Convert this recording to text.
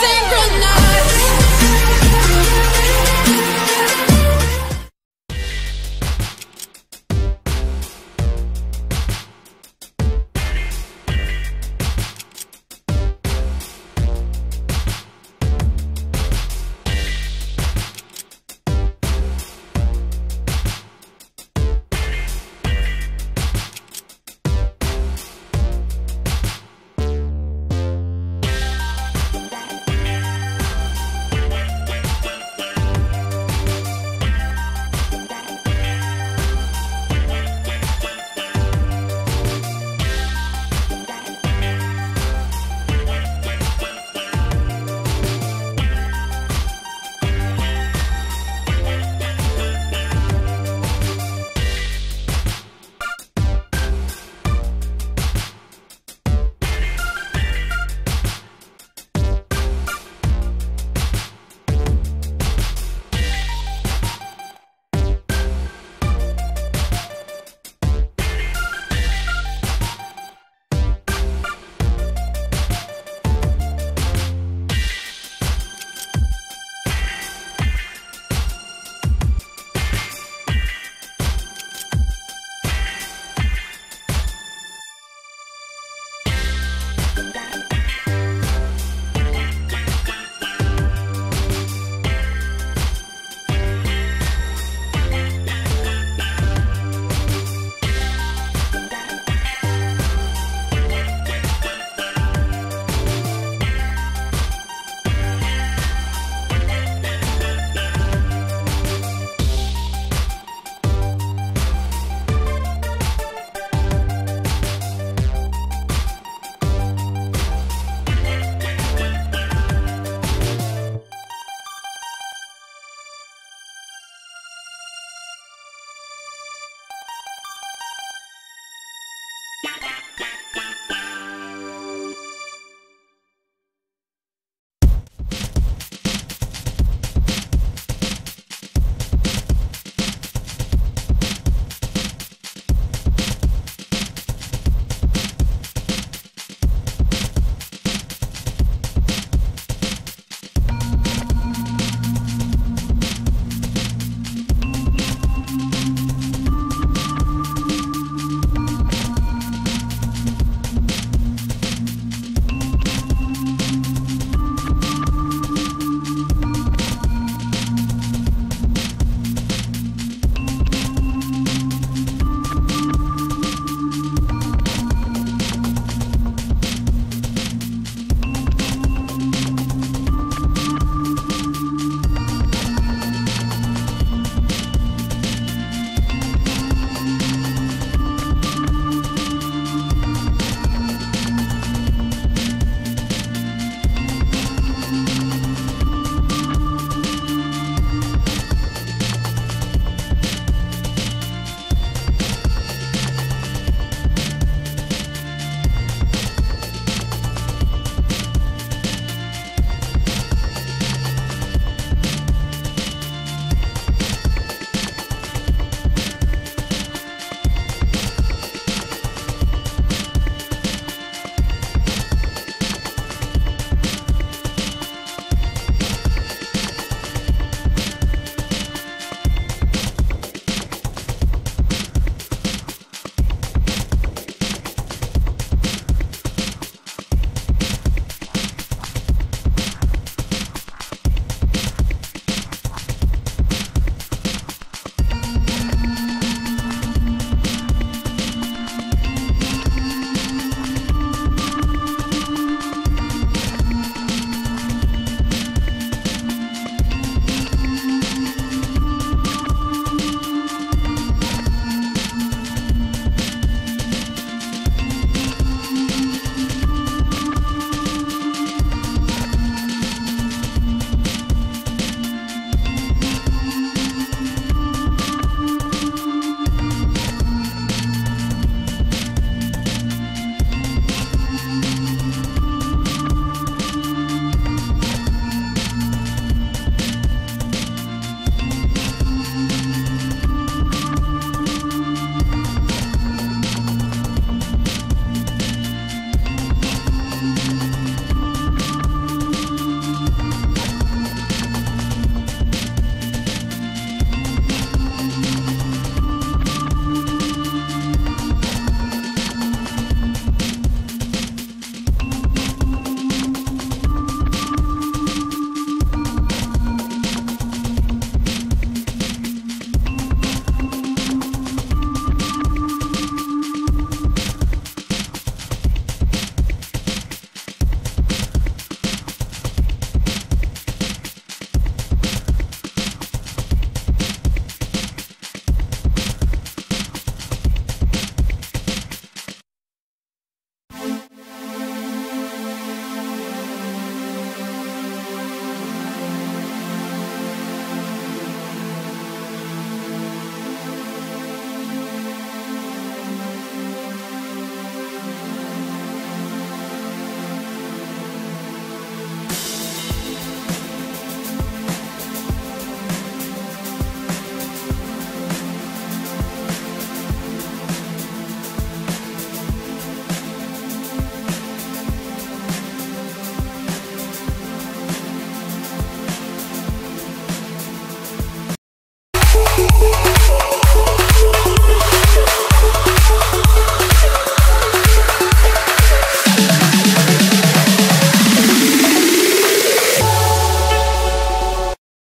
synchronized.